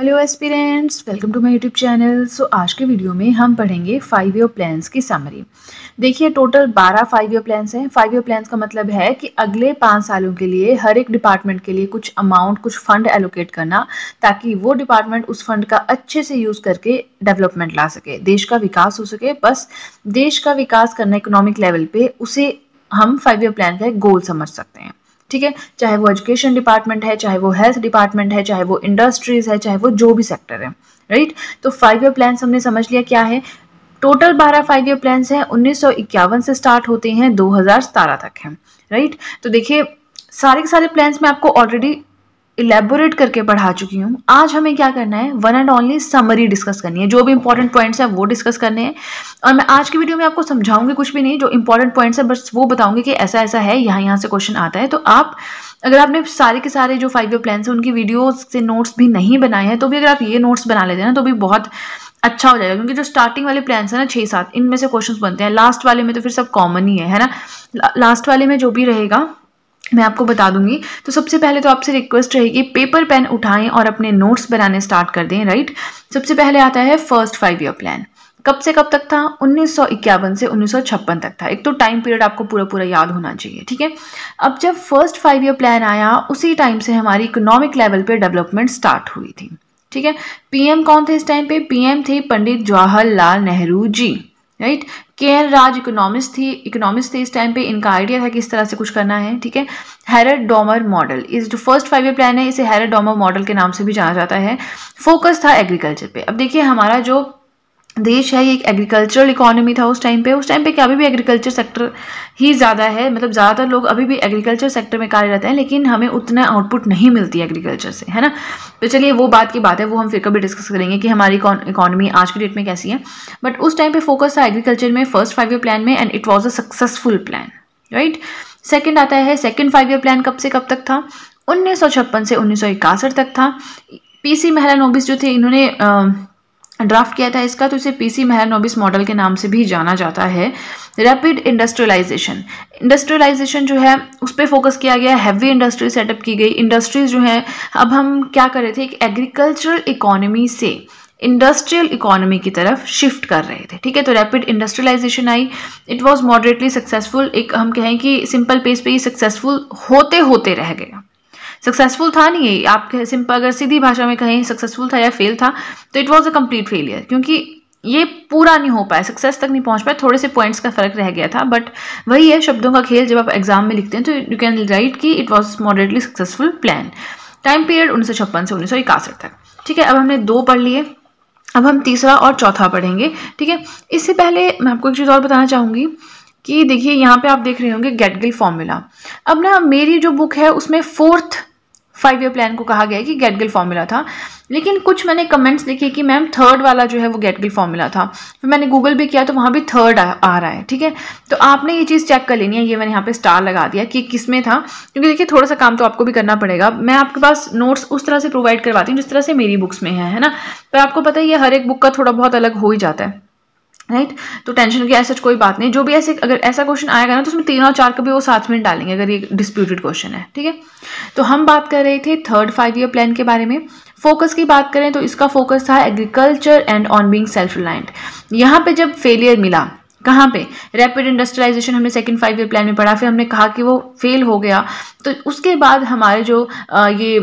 Hello aspirants welcome to my YouTube channel so आज के video में हम पढ़ेंगे फाइव ईयर प्लान्स की समरी देखिए टोटल बारह फाइव ईयर प्लान्स हैं। फाइव ईयर प्लान्स का मतलब है कि अगले पाँच सालों के लिए हर एक डिपार्टमेंट के लिए कुछ अमाउंट कुछ फंड एलोकेट करना, ताकि वो डिपार्टमेंट उस फंड का अच्छे से यूज़ करके डेवलपमेंट ला सके, देश का विकास हो सके। बस देश का विकास करना इकोनॉमिक लेवल पर उसे हम फाइव ईयर प्लान का एक गोल समझ सकते हैं। ठीक है? चाहे वो एजुकेशन डिपार्टमेंट है, चाहे वो हेल्थ डिपार्टमेंट है, चाहे वो इंडस्ट्रीज़ है, चाहे वो जो भी सेक्टर है राइट तो फाइव ईयर प्लान हमने समझ लिया क्या है? टोटल बारह फाइव ईयर प्लान हैं, उन्नीस सौ इक्यावन से स्टार्ट होते हैं, दो तक हैं राइट तो देखिए, सारे के सारे प्लान्स में आपको ऑलरेडी इलेबोरेट करके पढ़ा चुकी हूँ। आज हमें क्या करना है? One and only summary discuss करनी है। जो भी इंपॉर्टेंट पॉइंट्स हैं, वो डिस्कस करने हैं। और मैं आज की वीडियो में आपको समझाऊँगी कुछ भी नहीं। जो इंपॉर्टेंट पॉइंट्स है, बस वो बताऊँगी कि ऐसा ऐसा है यहाँ यहाँ से क्वेश्चन आता है। तो आप, अगर आपने सारे के सारे जो फाइव ईयर प्लान है, उनकी वीडियो से नोट्स भी नहीं बनाए हैं तो भी अगर आप ये नोट्स बना लेते हैं ना तो भी बहुत अच्छा हो जाएगा। क्योंकि जो स्टार्टिंग वाले प्लान है ना छः सात, इनमें से क्वेश्चन बनते हैं। लास्ट वाले में तो फिर सब कॉमन है है ना? लास्ट वाले में जो भी रहेगा मैं आपको बता दूँगी। तो सबसे पहले तो आपसे रिक्वेस्ट रहेगी पेपर पेन उठाएँ और अपने नोट्स बनाने स्टार्ट कर दें राइट सबसे पहले आता है फ़र्स्ट फाइव ईयर प्लान कब से कब तक था? उन्नीस सौ इक्यावन से उन्नीस सौ छप्पन तक था। एक तो टाइम पीरियड आपको पूरा पूरा याद होना चाहिए, ठीक है? अब जब फ़र्स्ट फाइव ईयर प्लान आया, उसी टाइम से हमारी इकोनॉमिक लेवल पे डेवलपमेंट स्टार्ट हुई थी, ठीक है? पीएम कौन थे इस टाइम पे? पीएम थे पंडित जवाहरलाल नेहरू जी। राइट के एन राज इकोनॉमिस्ट थी इकोनॉमिस्ट थे इस टाइम पे इनका आइडिया था कि इस तरह से कुछ करना है ठीक है हैरड डॉमर मॉडल इस जो फ़र्स्ट फाइव ईयर प्लान है इसे हैरड डोमर मॉडल के नाम से भी जाना जाता है फोकस था एग्रीकल्चर पे अब देखिए हमारा जो देश है, ये एक एग्रीकल्चरल इकोनॉमी था उस टाइम पे। उस टाइम पे क्या, अभी भी एग्रीकल्चर सेक्टर ही ज़्यादा है मतलब ज़्यादातर लोग अभी भी एग्रीकल्चर सेक्टर में कार्य रहते हैं, लेकिन हमें उतना आउटपुट नहीं मिलती एग्रीकल्चर से, है ना? तो चलिए, वो बात की बात है, वो हम फिर कभी डिस्कस करेंगे कि हमारी इकोनॉमी आज की डेट में कैसी है। बट उस टाइम पर फोकस था एग्रीकल्चर में फ़र्स्ट फाइव ईयर प्लान में and it was a successful plan right second आता है सेकेंड फाइव ईयर प्लान कब से कब तक था? उन्नीस सौ छप्पन से उन्नीस सौ इकसठ तक था। पीसी महिला नोबिस जो थे, इन्होंने ड्राफ्ट किया था इसका तो इसे पीसी मेहरनोबिस मॉडल के नाम से भी जाना जाता है। रैपिड इंडस्ट्रियलाइजेशन इंडस्ट्रियलाइजेशन जो है, उस पर फोकस किया गया हैवी इंडस्ट्री सेटअप की गई। इंडस्ट्रीज़ जो है, अब हम क्या कर रहे थे, एक एग्रीकल्चरल इकोनॉमी से इंडस्ट्रियल इकोनॉमी की तरफ़ शिफ्ट कर रहे थे। ठीक है तो rapid industrialisation I. It was moderately successful एक हम कहें कि सिंपल पेस पे ही सक्सेसफुल होते होते रह गया। सक्सेसफुल था नहीं ये। आप सिंपल अगर सीधी भाषा में कहें सक्सेसफुल था या फेल था तो it was a complete failure क्योंकि ये पूरा नहीं हो पाया सक्सेस तक नहीं पहुँच पाया, थोड़े से पॉइंट्स का फ़र्क रह गया था बट वही है, शब्दों का खेल जब आप एग्ज़ाम में लिखते हैं तो यू कैन राइट कि it was moderately successful plan time period उन्नीस सौ छप्पन से उन्नीस तक। ठीक है, अब हमने दो पढ़ लिए। अब हम तीसरा और चौथा पढ़ेंगे। ठीक है, इससे पहले मैं आपको एक चीज़ और बताना चाहूँगी कि देखिए, यहाँ पे आप देख रहे होंगे गेटगिल फॉर्मूला अब ना, मेरी जो बुक है, उसमें फोर्थ फाइव ईयर प्लान को कहा गया कि गेट गिल फॉर्मूला था। लेकिन कुछ मैंने कमेंट्स देखे कि मैम थर्ड वाला जो है वो गेटगिल फॉर्मूला था। फिर मैंने गूगल भी किया तो वहाँ भी थर्ड आ, आ रहा है ठीक है? तो आपने ये चीज़ चेक कर लेनी है। ये मैंने यहाँ पे स्टार लगा दिया कि किसमें था। क्योंकि देखिए थोड़ा सा काम तो आपको भी करना पड़ेगा। मैं आपके पास नोट्स उस तरह से प्रोवाइड करवाती हूँ जिस तरह से मेरी बुक्स में है है ना? पर आपको पता है ये हर एक बुक का थोड़ा बहुत अलग हो ही जाता है। Right right? तो टेंशन की ऐसा कोई बात नहीं। जो भी ऐसे अगर ऐसा क्वेश्चन आएगा ना तो उसमें तीन और चार का भी वो साथ में डालेंगे, अगर ये डिस्प्यूटेड क्वेश्चन है, ठीक है? तो हम बात कर रहे थे थर्ड फाइव ईयर प्लान के बारे में। फोकस की बात करें तो इसका फोकस था agriculture and on being self reliant यहाँ पे जब फेलियर मिला, कहाँ पे? रैपिड इंडस्ट्रियलाइजेशन हमने सेकंड फाइव ईयर प्लान में पढ़ा, फिर हमने कहा कि वो फेल हो गया। तो उसके बाद हमारे जो ये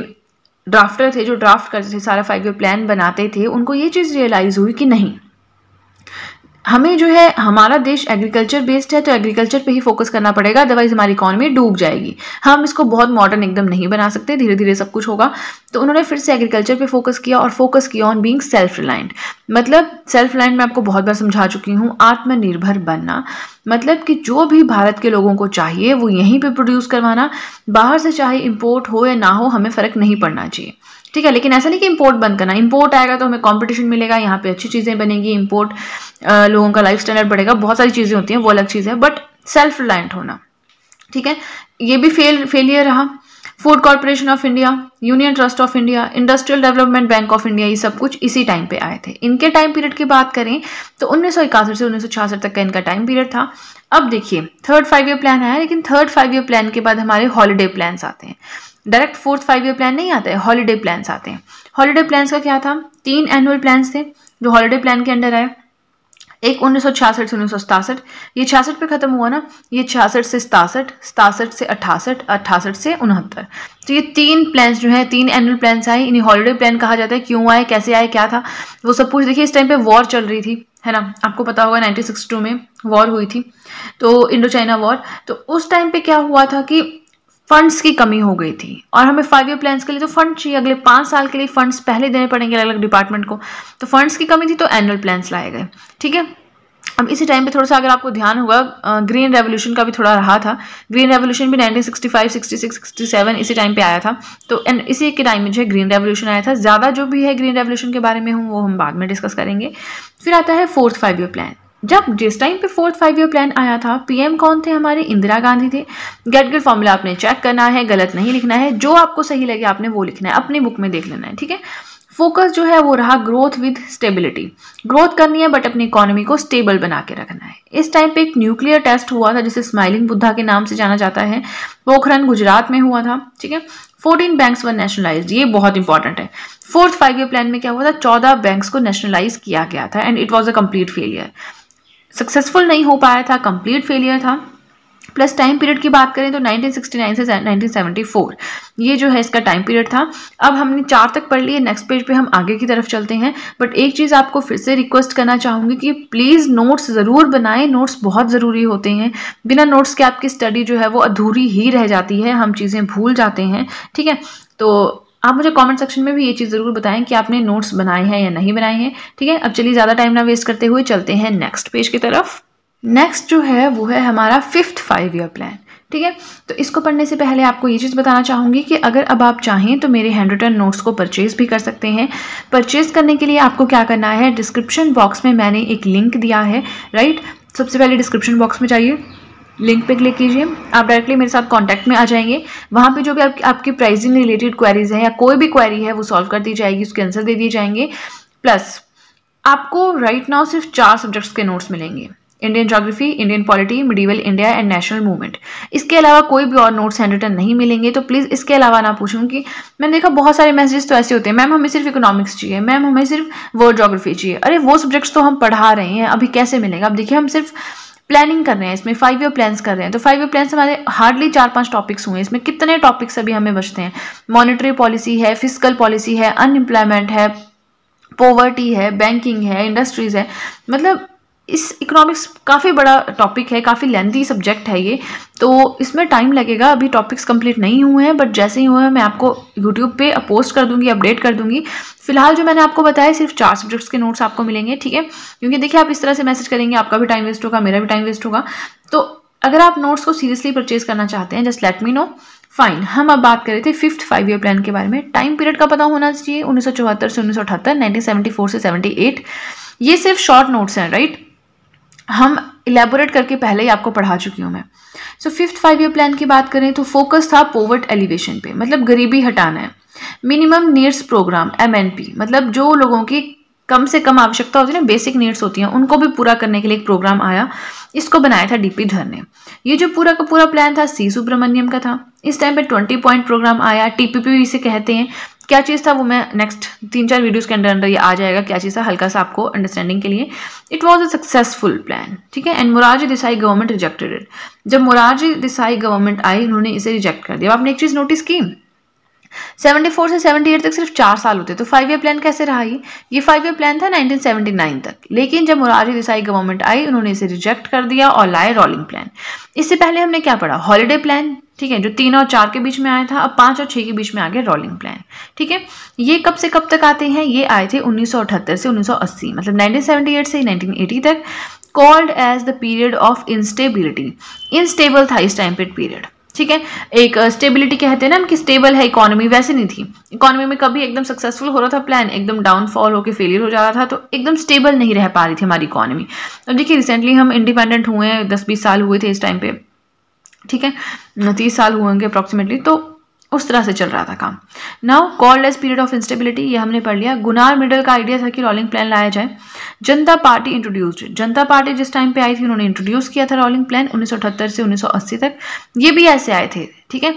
ड्राफ्टर थे, जो ड्राफ्ट करते थे, सारा फाइव ईयर प्लान बनाते थे, उनको ये चीज़ रियलाइज़ हुई कि नहीं। हमें जो है, हमारा देश एग्रीकल्चर बेस्ड है तो एग्रीकल्चर पे ही फोकस करना पड़ेगा अदरवाइज़ हमारी इकॉनमी डूब जाएगी। हम इसको बहुत मॉडर्न एकदम नहीं बना सकते धीरे धीरे सब कुछ होगा। तो उन्होंने फिर से एग्रीकल्चर पे फोकस किया और फोकस किया ऑन बीइंग सेल्फ रिलायंट मतलब सेल्फ रिलायंट मैं आपको बहुत बार समझा चुकी हूँ, आत्मनिर्भर बनना। मतलब कि जो भी भारत के लोगों को चाहिए, वो यहीं पर प्रोड्यूस करवाना। बाहर से चाहे इम्पोर्ट हो या ना हो, हमें फ़र्क नहीं पड़ना चाहिए। ठीक है, लेकिन ऐसा नहीं कि इम्पोर्ट बंद करना। इम्पोर्ट आएगा तो हमें कंपटीशन मिलेगा, यहाँ पे अच्छी चीज़ें बनेंगी इंपोर्ट लोगों का लाइफ स्टैंडर्ड बढ़ेगा, बहुत सारी चीज़ें होती हैं, वो अलग चीज़ है बट सेल्फ रिलायंट होना। ठीक है, ये भी फेल फेलियर रहा। Food corporation of India union trust of India industrial development bank of India ये सब कुछ इसी टाइम पे आए थे। इनके टाइम पीरियड की बात करें तो उन्नीस सौ इकसठ से उन्नीस सौ छियासठ तक का इनका टाइम पीरियड था। अब देखिए थर्ड फाइव ईयर प्लान आया, लेकिन थर्ड फाइव ईयर प्लान के बाद हमारे हॉलीडे प्लान्स आते हैं। Direct fourth five year plan नहीं आता है हॉलीडे प्लान्स आते हैं। हॉलीडे प्लान्स का क्या था? तीन एनुअल प्लान्स थे, जो हॉलीडे प्लान के अंडर आए। एक उन्नीस सौ छियासठ से उन्नीस ये छियासठ पे खत्म हुआ ना, ये छियासठ से सतासठ सतासठ से अट्ठासठ अट्ठासठ से उनहत्तर। तो ये तीन प्लान्स जो है, तीन एनुअल प्लान्स आए, इन्हें हॉलीडे प्लान कहा जाता है, क्यों आए, कैसे आए, क्या था, वो सब कुछ देखिए, इस टाइम पे वॉर चल रही थी, है ना? आपको पता होगा 1962 में वॉर हुई थी। तो इंडो चाइना वॉर तो उस टाइम पे क्या हुआ था कि फंड्स की कमी हो गई थी। और हमें फाइव ईयर प्लान्स के लिए तो फंड चाहिए। अगले पाँच साल के लिए फंड्स पहले देने पड़ेंगे अलग अलग डिपार्टमेंट को। तो फंड्स की कमी थी तो एनुअल प्लान्स लाए गए। ठीक है? अब इसी टाइम पे थोड़ा सा अगर आपको ध्यान होगा ग्रीन रेवोल्यूशन का भी थोड़ा रहा था। ग्रीन रेवोल्यूशन भी 1965, 66, 67 इसी टाइम पे आया था। तो एंड इसी के टाइम में जो है ग्रीन रेवोल्यूशन आया था। ज़्यादा जो भी है ग्रीन रेवोल्यूशन के बारे में हूँ वो हम बाद में डिस्कस करेंगे। फिर आता है फोर्थ फाइव ईयर प्लान जब जिस टाइम पे फोर्थ फाइव ईयर प्लान आया था पीएम कौन थे हमारे? इंदिरा गांधी थे। गेट गेट फॉर्मूला आपने चेक करना है, गलत नहीं लिखना है। जो आपको सही लगे, आपने वो लिखना है। अपनी बुक में देख लेना है, ठीक है? फोकस जो है, वो रहा ग्रोथ विद स्टेबिलिटी ग्रोथ करनी है बट अपनी इकोनॉमी को स्टेबल बना के रखना है। इस टाइम पे एक न्यूक्लियर टेस्ट हुआ था, जिसे स्माइलिंग बुद्धा के नाम से जाना जाता है। पोखरन गुजरात में हुआ था, ठीक है? फोर्टीन बैंक्स वर नेशनलाइज ये बहुत इंपॉर्टेंट है। फोर्थ फाइव ईयर प्लान में क्या हुआ था? चौदह बैंक्स को नेशनलाइज किया गया था and it was a complete failure successful नहीं हो पाया था कंप्लीट फेलियर था। प्लस टाइम पीरियड की बात करें तो 1969 से 1974 ये जो है इसका टाइम पीरियड था। अब हमने चार तक पढ़ लिए नेक्स्ट पेज पे हम आगे की तरफ़ चलते हैं। बट एक चीज़ आपको फिर से रिक्वेस्ट करना चाहूँगी कि प्लीज़ नोट्स ज़रूर बनाएँ। नोट्स बहुत ज़रूरी होते हैं। बिना नोट्स के आपकी स्टडी जो है वो अधूरी ही रह जाती है। हम चीज़ें भूल जाते हैं। ठीक है? तो आप मुझे कमेंट सेक्शन में भी ये चीज़ ज़रूर बताएँ कि आपने नोट्स बनाए हैं या नहीं बनाए हैं, ठीक है? अब चलिए ज़्यादा टाइम ना वेस्ट करते हुए चलते हैं नेक्स्ट पेज की तरफ़। नेक्स्ट जो है, वो है हमारा फिफ्थ फाइव ईयर प्लान ठीक है? तो इसको पढ़ने से पहले आपको ये चीज़ बताना चाहूँगी कि अगर अब आप चाहें तो मेरे हैंड रिटर्न नोट्स को परचेज भी कर सकते हैं। परचेज करने के लिए आपको क्या करना है? डिस्क्रिप्शन बॉक्स में मैंने एक लिंक दिया है राइट सबसे पहले डिस्क्रिप्शन बॉक्स में जाइए। लिंक पे क्लिक कीजिए। आप डायरेक्टली मेरे साथ कांटेक्ट में आ जाएँगे। वहाँ पे जो भी आप, आपकी प्राइसिंग रिलेटेड क्वेरीज है या कोई भी क्वेरी है वो सॉल्व कर दी जाएगी उसके आंसर दे दिए जाएँगे। प्लस आपको राइट right नाउ सिर्फ़ चार सब्जेक्ट्स के नोट्स मिलेंगे। Indian geography Indian polity medieval India and national movement इसके अलावा कोई भी और नोट्स हैंड रिटन नहीं मिलेंगे तो प्लीज़ इसके अलावा ना पूछूँ कि मैंने देखा बहुत सारे मैसेजेस तो ऐसे होते हैं। मैम हमें सिर्फ़ इकोनॉमिक्स चाहिए। मैम हमें सिर्फ़ वर्ल्ड जोग्राफी चाहिए। अरे वो सब्जेक्ट्स तो हम पढ़ा रहे हैं अभी कैसे मिलेंगे? अब देखिए हम सिर्फ़ प्लानिंग कर रहे हैं, इसमें फाइव ईयर प्लान्स कर रहे हैं। तो फाइव ईयर प्लान्स हमारे हार्डली चार पाँच टॉपिक्स हुए हैं। इसमें कितने टॉपिक्स अभी हमें बचते हैं? मॉनिटरी पॉलिसी है फ़िज़िकल पॉलिसी है अनएम्प्लॉयमेंट है पॉवर्टी है बैंकिंग है इंडस्ट्रीज़ है। मतलब इस इकोनॉमिक्स काफ़ी बड़ा टॉपिक है, काफ़ी लेंथी सब्जेक्ट है ये। तो इसमें टाइम लगेगा, अभी टॉपिक्स कंप्लीट नहीं हुए हैं बट जैसे ही हुए हैं, मैं आपको यूट्यूब पे पोस्ट कर दूँगी अपडेट कर दूँगी। फ़िलहाल जो मैंने आपको बताया, सिर्फ़ चार सब्जेक्ट्स के नोट्स आपको मिलेंगे, ठीक है? क्योंकि देखिए, आप इस तरह से मैसेज करेंगे, आपका भी टाइम वेस्ट होगा, मेरा भी टाइम वेस्ट होगा। तो अगर आप नोट्स को सीरियसली परचेज करना चाहते हैं just let me know fine हम अब बात कर रहे थे फिफ्थ फाइव ईयर प्लान के बारे में। टाइम पीरियड का पता होना चाहिए, उन्नीस से उन्नीस सौ से सेवेंटी ये सिर्फ़ शॉर्ट नोट्स हैं राइट हम इलेबोरेट करके पहले ही आपको पढ़ा चुकी हूँ मैं। So fifth five year plan की बात करें तो फोकस था पोवर्ट एलिवेशन पे मतलब गरीबी हटाना है। मिनिमम नीड्स प्रोग्राम एम मतलब जो लोगों की कम से कम आवश्यकता होती है ना बेसिक नीड्स होती हैं, उनको भी पूरा करने के लिए एक प्रोग्राम आया, इसको बनाया था डीपी धर ने। ये जो पूरा का पूरा प्लान था सी सुब्रमण्यम का था, इस टाइम पे ट्वेंटी पॉइंट प्रोग्राम आया टीपीपी इसे कहते हैं। क्या चीज़ था वो मैं नेक्स्ट तीन चार वीडियोस के अंदर अंदर ये आ जाएगा, क्या चीज़ था, हल्का सा आपको अंडरस्टैंडिंग के लिए। It was a successful plan ठीक है? And Morarji Desai government rejected it जब मुरारजी देसाई गवर्नमेंट आई, उन्होंने इसे रिजेक्ट कर दिया। आपने एक चीज़ नोटिस की? 74 से 78 तक सिर्फ़ चार साल होते तो फाइव ईयर प्लान कैसे रहा ये? ये फाइव ईयर प्लान था 1979 तक। लेकिन जब मुरारी देसाई गवर्नमेंट आई, उन्होंने इसे रिजेक्ट कर दिया और लाए रोलिंग प्लान इससे पहले हमने क्या पढ़ा? हॉलीडे प्लान ठीक है, जो तीन और चार के बीच में आया था, अब पाँच और छह के बीच में आ गया रोलिंग प्लान ठीक है? ये कब से कब तक आते हैं? ये आए थे 1978 से 1980 मतलब 1978 से 1980 तक called as the period of instability unstable था इस टाइम पीरियड ठीक है? एक स्टेबिलिटी कहते हैं ना कि स्टेबल है इकोनॉमी वैसे नहीं थी। इकोनॉमी में कभी एकदम सक्सेसफुल हो रहा था प्लान एकदम डाउनफॉल होकर फेलियर हो जा रहा था तो एकदम स्टेबल नहीं रह पा रही थी हमारी इकोनॉमी अब देखिए रिसेंटली हम इंडिपेंडेंट हुए हैं, दस बीस साल हुए थे इस टाइम पे, ठीक है? तीस साल हुए होंगे अप्रॉक्सीमेटली तो उस तरह से चल रहा था काम। Now called as period of instability ये हमने पढ़ लिया। गुनार मिडल का आइडिया था कि रोलिंग प्लान लाया जाए। जनता पार्टी इंट्रोड्यूस्ड जनता पार्टी जिस टाइम पे आई थी, उन्होंने इंट्रोड्यूस किया था रोलिंग प्लान 1978 से 1980 तक। ये भी ऐसे आए थे, ठीक है?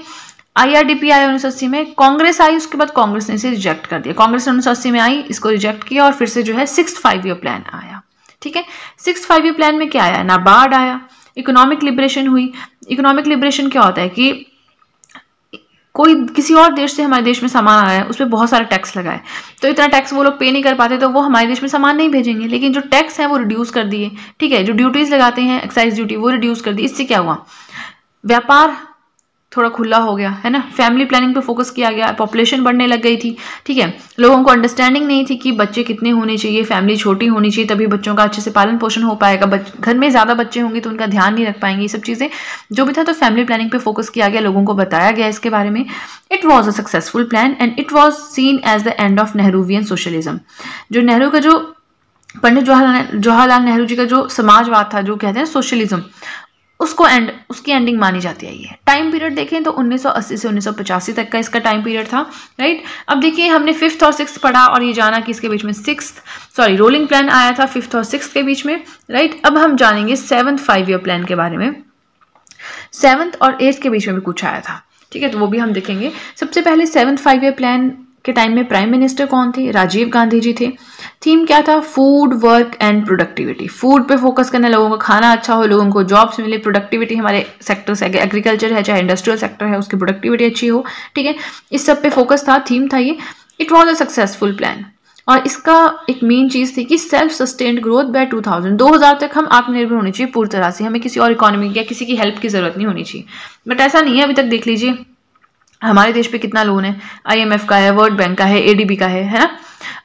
आईआरडीपी आया उन्नीस अस्सी में, कांग्रेस आई, उसके बाद कांग्रेस ने इसे रिजेक्ट कर दिया। कांग्रेस उन्नीस अस्सी में आई, इसको रिजेक्ट किया और फिर से जो है सिक्स फाइव ईयर प्लान आया, ठीक है? सिक्स फाइव ईयर प्लान में क्या आया? नाबार्ड आया। इकोनॉमिक लिबरेशन हुई। इकोनॉमिक लिबरेशन क्या होता है कि कोई किसी और देश से हमारे देश में सामान आया है उस पर बहुत सारा टैक्स लगा है। तो इतना टैक्स वो लोग पे नहीं कर पाते तो वो हमारे देश में सामान नहीं भेजेंगे। लेकिन जो टैक्स है वो रिड्यूस कर दिए। ठीक है, जो ड्यूटीज़ लगाते हैं एक्साइज ड्यूटी वो रिड्यूस कर दी इससे क्या हुआ? व्यापार थोड़ा खुला हो गया, है ना? फैमिली प्लानिंग पे फोकस किया गया पॉपुलेशन बढ़ने लग गई थी, ठीक है? लोगों को अंडरस्टैंडिंग नहीं थी कि बच्चे कितने होने चाहिए फैमिली छोटी होनी चाहिए, तभी बच्चों का अच्छे से पालन पोषण हो पाएगा। घर में ज़्यादा बच्चे होंगे तो उनका ध्यान नहीं रख पाएँगे, ये सब चीज़ें। जो भी था तो फैमिली प्लानिंग पर फोकस किया गया, लोगों को बताया गया इसके बारे में। It was a successful plan and it was seen as the end of Nehruvian socialism जो नेहरू का जो पंडित जवाहरलाल जवाहरलाल नेहरू जी का जो समाजवाद था, जो कहते हैं सोशलिज्म उसको एंड उसकी एंडिंग मानी जाती है ये। टाइम पीरियड देखें तो 1980 से 1985 तक का इसका टाइम पीरियड था राइट अब देखिए, हमने फिफ्थ और सिक्स पढ़ा और ये जाना कि इसके बीच में सिक्स सॉरी रोलिंग प्लान आया था फिफ्थ और सिक्स के बीच में राइट अब हम जानेंगे सेवन्थ फाइव ईयर प्लान के बारे में। सेवन्थ और एट्थ के बीच में भी कुछ आया था, ठीक है? तो वो भी हम देखेंगे। सबसे पहले सेवन्थ फाइव ईयर प्लान के टाइम में प्राइम मिनिस्टर कौन थे? राजीव गांधी जी थे। थीम क्या था? Food work and productivity food पे फोकस करना लोगों का खाना अच्छा हो, लोगों को जॉब्स मिले प्रोडक्टिविटी हमारे सेक्टर से एग्रीकल्चर है, चाहे इंडस्ट्रियल सेक्टर है, उसकी प्रोडक्टिविटी अच्छी हो, ठीक है? इस सब पे फोकस था थीम था ये। It was a successful plan और इसका एक मेन चीज़ थी कि सेल्फ सस्टेन्ड ग्रोथ बाय 2000 2000 तक हम आत्मनिर्भर होने चाहिए पूरी तरह से। हमें किसी और इकोनॉमी या किसी की हेल्प की ज़रूरत नहीं होनी चाहिए। बट ऐसा नहीं है, अभी तक देख लीजिए। हमारे देश पे कितना लोन है? आईएमएफ का है वर्ल्ड बैंक का है एडीबी का है है ना?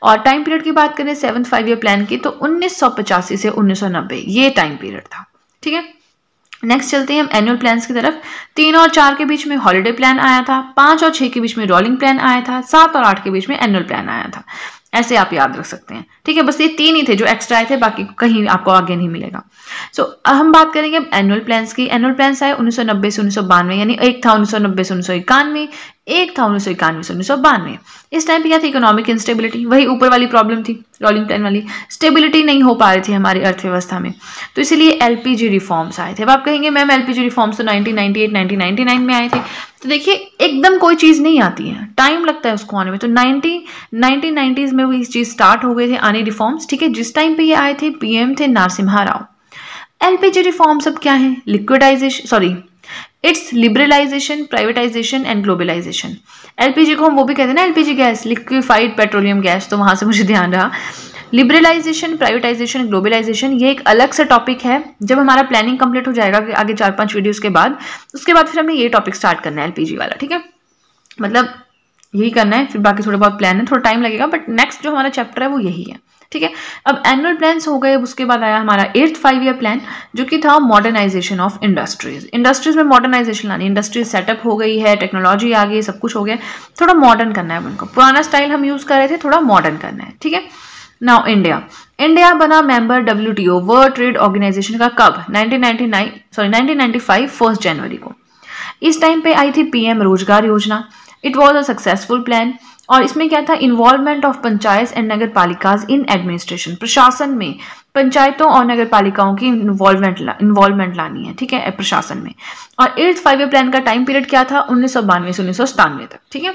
और टाइम पीरियड की बात करें सेवन फाइव ईयर प्लान की तो उन्नीस से उन्नीस सौ नब्बे, ये टाइम पीरियड था, ठीक है? नेक्स्ट चलते हैं हम एनुअल प्लान की तरफ़। तीन और चार के बीच में हॉलीडे प्लान आया था, पाँच और छह के बीच में रोलिंग प्लान आया था, सात और आठ के बीच में एनुअल प्लान आया था। ऐसे आप याद रख सकते हैं। ठीक है बस ये तीन ही थे जो एक्स्ट्रा आए थे बाकी कहीं आपको आगे नहीं मिलेगा। सो so, हम बात करेंगे एनुअल प्लान्स की। एनुअल प्लान्स आए उन्नीस सौ नब्बे से उन्नीस यानी एक था उन्नीस से उन्नीस एक था उन्नीस सौ इक्यानवे से उन्नीस सौ बानवे। इस टाइम पे क्या थी इकोनॉमिक इंस्टेबिलिटी वही ऊपर वाली प्रॉब्लम थी रोलिंग प्लान वाली। स्टेबिलिटी नहीं हो पा रही थी हमारी अर्थव्यवस्था में। तो इसीलिए एलपीजी रिफॉर्म्स आए थे। अब आप कहेंगे, मैम एलपीजी रिफॉर्म्स तो 1998 1999 में आए थे। तो देखिए, एकदम कोई चीज़ नहीं आती है। टाइम लगता है उसको आने में। तो नाइनटी नाइनटीन नाइनटीज़ में वो इस चीज़ स्टार्ट हो गए थे, आने रिफॉर्म्स ठीक है, जिस टाइम पे ये आए थे पीएम थे नारसिम्हा राव। एलपीजी रिफॉर्म्स अब क्या है? Liquidisation sorry it's liberalisation privatisation and globalisation LPG को हम वो भी कहते हैं ना LPG gas liquefied petroleum gas तो वहाँ से मुझे ध्यान रहा। लिबरलाइजेशन प्राइवेटाइजेशन ग्लोबलाइजेशन ये एक अलग सा टॉपिक है। जब हमारा प्लानिंग कंप्लीट हो जाएगा आगे चार पाँच वीडियोस के बाद, उसके बाद फिर हमें ये टॉपिक स्टार्ट करना है एलपीजी वाला, ठीक है? मतलब यही करना है, फिर बाकी थोड़े बहुत प्लान है, थोड़ा टाइम लगेगा बट नेक्स्ट जो हमारा चैप्टर है वो यही है, ठीक है? अब एनुअल प्लान्स हो गए उसके बाद आया हमारा एट्थ फाइव ईयर प्लान जो कि था मॉडर्नाइजेशन ऑफ़ इंडस्ट्रीज़ इंडस्ट्रीज़ में मॉडर्नाइजेशन लानी इंडस्ट्रीज़ सेटअप हो गई है टेक्नोलॉजी आ गई, सब कुछ हो गया, थोड़ा मॉडर्न करना है उनको। पुराना स्टाइल हम यूज़ कर रहे थे, थोड़ा मॉडर्न करना है, ठीक है? नाउ इंडिया इंडिया बना member W world trade organisation का कब? 1999 सॉरी 1995 फ़र्स्ट जनवरी को। इस टाइम पे आई थी PM Rozgar Yojana. It was a successful plan और इसमें क्या था? Involvement of panchayat and nagar palikas in administration प्रशासन में पंचायतों और नगर पालिकाओं की इन्वॉल्वमेंट ला, इन्वॉल्वमेंट लानी है ठीक है? प्रशासन में। और एट्थ फाइव ईयर प्लान का टाइम पीरियड क्या था? उन्नीस सौ बानवे से उन्नीस सौ सतानवे तक ठीक है?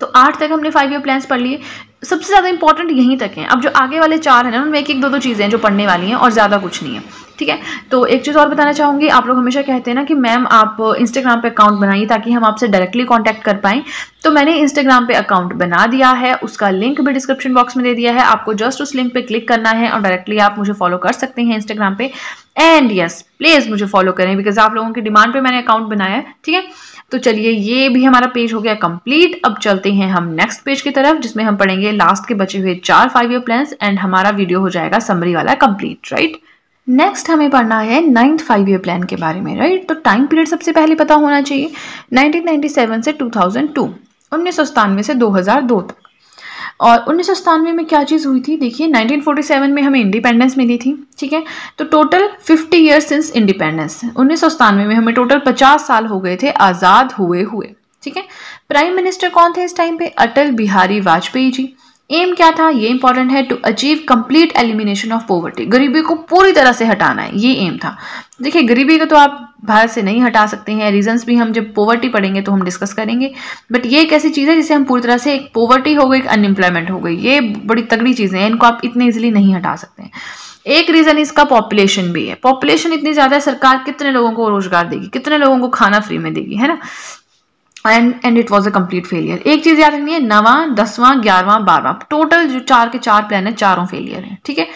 तो आठ तक हमने फाइव ईयर प्लान्स पढ़ लिए। सबसे ज़्यादा इंपॉर्टेंट यहीं तक है। अब जो आगे वाले चार हैं ना, उनमें एक एक दो दो चीज़ें हैं जो पढ़ने वाली हैं और ज़्यादा कुछ नहीं है। ठीक है? तो एक चीज़ और बताना चाहूँगी, आप लोग हमेशा कहते हैं ना कि, मैम, आप इंस्टाग्राम पे अकाउंट बनाइए ताकि हम आपसे डायरेक्टली कांटेक्ट कर पाएँ। तो मैंने इंस्टाग्राम पे अकाउंट बना दिया है, उसका लिंक भी डिस्क्रिप्शन बॉक्स में दे दिया है। आपको जस्ट उस लिंक पे क्लिक करना है और डायरेक्टली आप मुझे फॉलो कर सकते हैं इंस्टाग्राम पे। एंड यस प्लीज़ मुझे फॉलो करें बिकॉज़ आप लोगों की डिमांड पर मैंने अकाउंट बनाया है। ठीक है? तो चलिए ये भी हमारा पेज हो गया कंप्लीट अब चलते हैं हम नेक्स्ट पेज की तरफ़, जिसमें हम पढ़ेंगे लास्ट के बचे हुए चार फाइव ईयर प्लान एंड हमारा वीडियो हो जाएगा समरी वाला कंप्लीट राइट नेक्स्ट हमें पढ़ना है नाइन्थ फाइव ईयर प्लान के बारे में राइट तो टाइम पीरियड सबसे पहले पता होना चाहिए 1997 से 2002 उन्नीस से 2002 तक। और उन्नीस सौ सत्तानवे में क्या चीज़ हुई थी? देखिए 1947 में हमें इंडिपेंडेंस मिली थी, ठीक है? तो टोटल 50 ईयर्स सिंस इंडिपेंडेंस उन्नीस सौ सत्तानवे में हमें टोटल 50 साल हो गए थे आज़ाद हुए हुए, ठीक है? प्राइम मिनिस्टर कौन थे इस टाइम पे? अटल बिहारी वाजपेयी जी। एम क्या था? ये इंपॉर्टेंट है to achieve complete elimination of poverty गरीबी को पूरी तरह से हटाना है। ये एम था। देखिए, गरीबी को तो आप भारत से नहीं हटा सकते हैं। रीजंस भी हम जब पॉवर्टी पढ़ेंगे तो हम डिस्कस करेंगे। बट ये एक ऐसी चीज़ है जिसे हम पूरी तरह से एक पॉवर्टी हो गई, एक अनएम्प्लॉयमेंट हो गई। ये बड़ी तगड़ी चीज़ें हैं। इनको आप इतने ईजिली नहीं हटा सकते हैं। एक रीजन इसका पॉपुलेशन भी है। पॉपुलेशन इतनी ज़्यादा है, सरकार कितने लोगों को रोज़गार देगी? कितने लोगों को खाना फ्री में देगी? है ना? And and it was a complete failure एक चीज़ याद रखनी है, नवा, दसवां, ग्यारहवां, बारहवां। टोटल जो चार के चार प्लान है, चारों फेलियर है, ठीक है?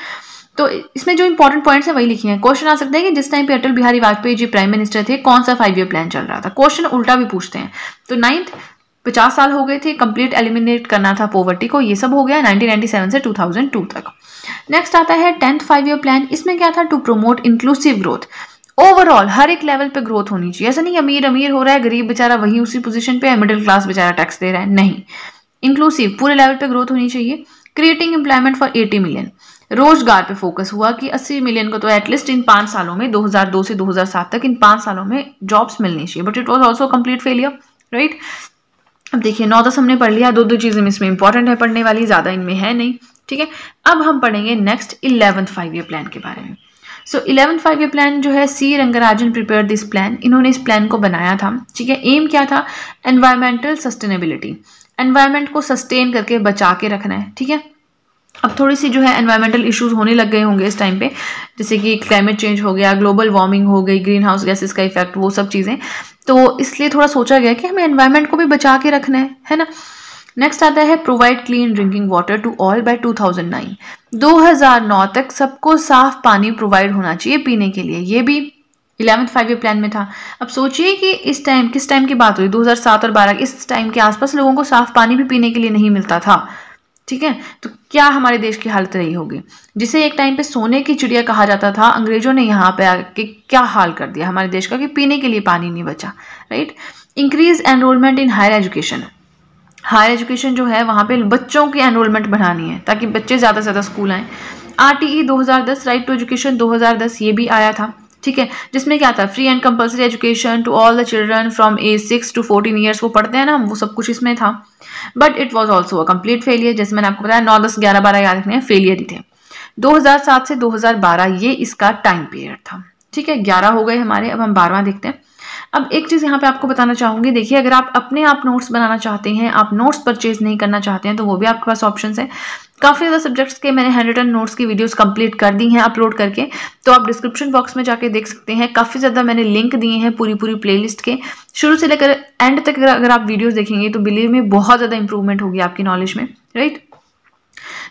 तो इसमें जो इंपॉर्टेंट पॉइंट्स है, वही लिखी है। क्वेश्चन आ सकते हैं कि जिस टाइम पे अटल बिहारी वाजपेयी जी प्राइम मिनिस्टर थे, कौन सा फाइव ईयर प्लान चल रहा था? क्वेश्चन उल्टा भी पूछते हैं। तो नाइन्थ पचास साल हो गए थे कंप्लीट एलिमिनेट करना था पोवर्टी को। ये सब हो गया 1997 से 2002 तक। नेक्स्ट आता है टेंथ फाइव ईयर प्लान इसमें क्या था? To promote inclusive growth overall हर एक लेवल पे ग्रोथ होनी चाहिए। ऐसा नहीं अमीर अमीर हो रहा है, गरीब बेचारा वही उसी पोजीशन पे है मिडिल क्लास बेचारा टैक्स दे रहा है। नहीं। इंक्लूसिव पूरे लेवल पे ग्रोथ होनी चाहिए। क्रिएटिंग एम्प्लॉयमेंट फॉर 80 मिलियन रोज़गार पे फोकस हुआ कि 80 मिलियन को तो एटलीस्ट इन पाँच सालों में 2002 से 2007 तक इन पाँच सालों में जॉब्स मिलनी चाहिए। But it was also complete failure right अब देखिए, नौ दस हमने पढ़ लिया। दो दो चीज़ें इसमें इंपॉर्टेंट है पढ़ने वाली, ज़्यादा इनमें है नहीं, ठीक है? अब हम पढ़ेंगे next eleventh five year plan के बारे में। So eleven five year plan जो है C Rangarajan prepared this plan इन्होंने इस प्लान को बनाया था। ठीक है? एम क्या था? एनवायरमेंटल सस्टेनेबिलिटी एनवायरमेंट को सस्टेन करके बचा के रखना है। ठीक है? अब थोड़ी सी जो है एनवायरमेंटल इश्यूज़ होने लग गए होंगे इस टाइम पे। जैसे कि क्लाइमेट चेंज हो गया ग्लोबल वार्मिंग हो गई ग्रीन हाउस गैसेस का इफ़ेक्ट वो सब चीज़ें। तो इसलिए थोड़ा सोचा गया कि हमें एनवायरमेंट को भी बचा के रखना है। है ना? नेक्स्ट आता है provide clean drinking water to all by 2009 2009 तक सबको साफ़ पानी प्रोवाइड होना चाहिए पीने के लिए। ये भी इलेवंथ फाइव ईयर प्लान में था। अब सोचिए कि इस टाइम किस टाइम की बात हुई? 2007 और 12 इस टाइम के आसपास लोगों को साफ़ पानी भी पीने के लिए नहीं मिलता था। ठीक है? तो क्या हमारे देश की हालत रही होगी? जिसे एक टाइम पे सोने की चिड़िया कहा जाता था, अंग्रेज़ों ने यहाँ पे आके क्या हाल कर दिया? हमारे देश का कि पीने के लिए पानी नहीं बचा right increase enrolment in higher education higher education जो है, वहाँ पे बच्चों की एनरोलमेंट बढ़ानी है, ताकि बच्चे ज़्यादा से ज़्यादा स्कूल आएँ। आर टी ई दो हज़ार दस राइट टू एजुकेशन दो हज़ार दस, ये भी आया था, ठीक है? जिसमें क्या था free and compulsory education to all the children from age six to fourteen years वो पढ़ते हैं ना वो सब कुछ इसमें था। But it was also a complete failure जैसे मैंने आपको बताया, नौ, दस, ग्यारह, बारह याद रखने फेलियर ही थे। 2007 से 2012 ये इसका टाइम पीरियड था, ठीक है? ग्यारह हो गए हमारे, अब हम बारहवा देखते हैं। अब एक चीज़ यहाँ पे आपको बताना चाहूँगी। देखिए, अगर आप अपने आप नोट्स बनाना चाहते हैं, आप नोट्स परचेज नहीं करना चाहते हैं तो वो भी आपके पास ऑप्शन है। काफ़ी ज़्यादा सब्जेक्ट्स के मैंने हैंड रिटन नोट्स की वीडियोस कंप्लीट कर दी हैं अपलोड करके। तो आप डिस्क्रिप्शन बॉक्स में जाके देख सकते हैं। काफ़ी ज़्यादा मैंने लिंक दिए हैं पूरी पूरी प्लेलिस्ट के। शुरू से लेकर एंड तक अगर आप वीडियोस देखेंगे तो बिलीव में बहुत ज़्यादा इंप्रूवमेंट होगी आपकी नॉलेज में राइट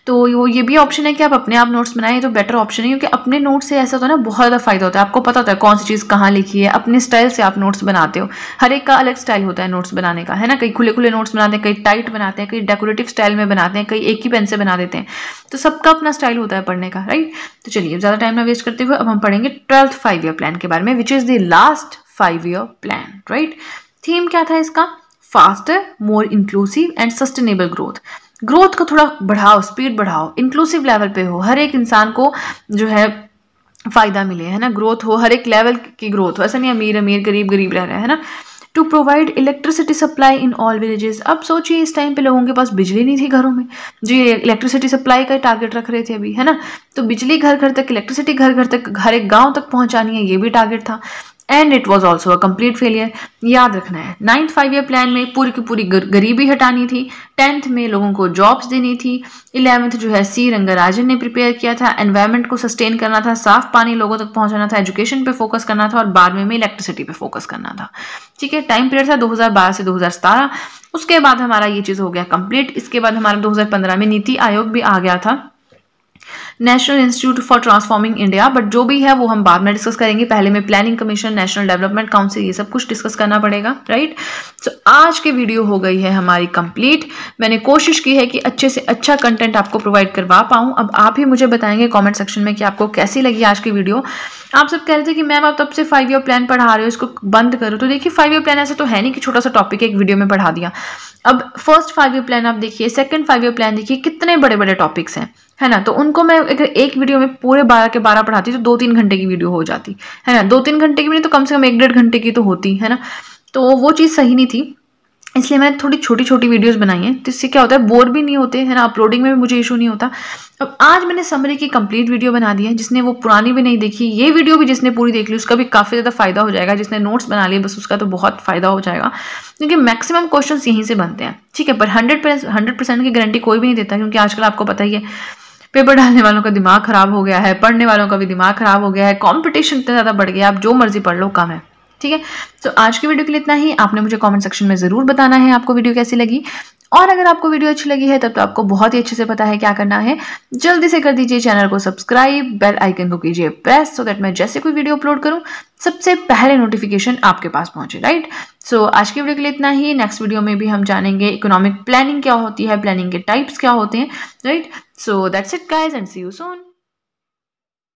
तो वो ये भी ऑप्शन है कि आप अपने आप नोट्स बनाएँ तो बेटर ऑप्शन है, क्योंकि अपने नोट्स से ऐसा होता है ना बहुत ज़्यादा फ़ायदा होता है। आपको पता होता है कौन सी चीज़ कहाँ लिखी है, अपने स्टाइल से आप नोट्स बनाते हो। हर एक का अलग स्टाइल होता है नोट्स बनाने का, है ना? कई खुले खुले नोट्स बनाते हैं, कई टाइट बनाते हैं, कई डेकोरेटिव स्टाइल में बनाते हैं, कई एक ही पेन से बना देते हैं। तो सबका अपना स्टाइल होता है पढ़ने का राइट तो चलिए ज़्यादा टाइम ना वेस्ट करते हुए अब हम पढ़ेंगे ट्वेल्थ फाइव ईयर प्लान के बारे में which is the last five year plan right theme क्या था इसका? Faster more inclusive and sustainable growth growth को थोड़ा बढ़ाओ स्पीड बढ़ाओ इंक्लूसिव लेवल पे हो। हर एक इंसान को जो है फ़ायदा मिले, है ना? ग्रोथ हो, हर एक लेवल की ग्रोथ हो। ऐसा नहीं अमीर अमीर, गरीब गरीब रह रहे हैं ना? To provide electricity supply in all villages अब सोचिए, इस टाइम पे लोगों के पास बिजली नहीं थी घरों में। जो ये इलेक्ट्रिसिटी सप्लाई का टारगेट रख रहे थे अभी, है ना? तो बिजली घर घर तक इलेक्ट्रिसिटी घर घर तक, हर एक गाँव तक पहुंचानी है, ये भी टारगेट था। And it was also a complete failure याद रखना है नाइन्थ फाइव ईयर प्लान में पूरी की पूरी गरीबी हटानी थी। टेंथ में लोगों को जॉब्स देनी थी। इलेवेंथ जो है सी रंगराजन ने प्रिपेयर किया था। एनवायरमेंट को सस्टेन करना था, साफ़ पानी लोगों तक पहुंचाना था एजुकेशन पे फोकस करना था और बारहवें में इलेक्ट्रिसिटी पे फोकस करना था। ठीक है टाइम पीरियड था 2012 से 2017 उसके बाद हमारा ये चीज़ हो गया कंप्लीट इसके बाद हमारा 2015 में नीति आयोग भी आ गया था। National Institute for Transforming India but जो भी है वो हम बाद में डिस्कस करेंगे। पहले में Planning Commission National Development Council ये सब कुछ डिस्कस करना पड़ेगा राइट सो so, आज की वीडियो हो गई है हमारी कंप्लीट मैंने कोशिश की है कि अच्छे से अच्छा कंटेंट आपको प्रोवाइड करवा पाऊँ। अब आप ही मुझे बताएँगे कॉमेंट सेक्शन में कि आपको कैसी लगी आज की वीडियो आप सब कह रहे थे कि मैम आप तब से फाइव ईयर प्लान पढ़ा रहे हो इसको बंद करो। तो देखिए फाइव ईयर प्लान ऐसा तो है नहीं कि छोटा सा टॉपिक एक वीडियो में पढ़ा दिया। अब फ़र्स्ट फाइव ईयर प्लान आप देखिए सेकंड फाइव ईयर प्लान देखिए कितने बड़े बड़े टॉपिक्स हैं है ना? तो उनको मैं अगर एक वीडियो में पूरे बारह के बारह पढ़ाती तो दो तीन घंटे की वीडियो हो जाती, है ना? दो तीन घंटे की भी नहीं तो कम से कम एक डेढ़ घंटे की तो होती, है ना? तो वो चीज़ सही नहीं थी, इसलिए मैंने थोड़ी छोटी छोटी वीडियोस बनाई हैं तो इससे क्या होता है बोर भी नहीं होते, है ना? अपलोडिंग में भी मुझे इशू नहीं होता। अब आज मैंने समरी की कंप्लीट वीडियो बना दी है, जिसने वो पुरानी भी नहीं देखी, ये वीडियो भी जिसने पूरी देख ली, उसका भी काफ़ी ज़्यादा फ़ायदा हो जाएगा, जिसने नोट्स बना लिए, बस उसका तो बहुत फ़ायदा हो जाएगा, क्योंकि मैक्सिमम क्वेश्चन यहीं से बनते हैं, ठीक है? पर हंड्रेड हंड्रेड परसेंट की गारंटी कोई भी नहीं देता, क्योंकि आजकल आपको पता ही है पेपर डालने वालों का दिमाग खराब हो गया है, पढ़ने वालों का भी दिमाग खराब हो गया है कॉम्पिटिशन इतना ज़्यादा बढ़ गया आप जो मर्ज़ी पढ़ लो, कम है। ठीक है? तो आज की वीडियो के लिए इतना ही। आपने मुझे कमेंट सेक्शन में ज़रूर बताना है आपको वीडियो कैसी लगी। और अगर आपको वीडियो अच्छी लगी है तब तो आपको बहुत ही अच्छे से पता है क्या करना है। जल्दी से कर दीजिए चैनल को सब्सक्राइब बेल आइकन को कीजिए प्रेस सो दैट मैं जैसे कोई वीडियो अपलोड करूँ सबसे पहले नोटिफिकेशन आपके पास पहुँचे राइट सो so, आज की वीडियो के लिए इतना ही। नेक्स्ट वीडियो में भी हम जानेंगे इकोनॉमिक प्लानिंग क्या होती है प्लानिंग के टाइप्स क्या होते हैं right so that's it guys and see you soon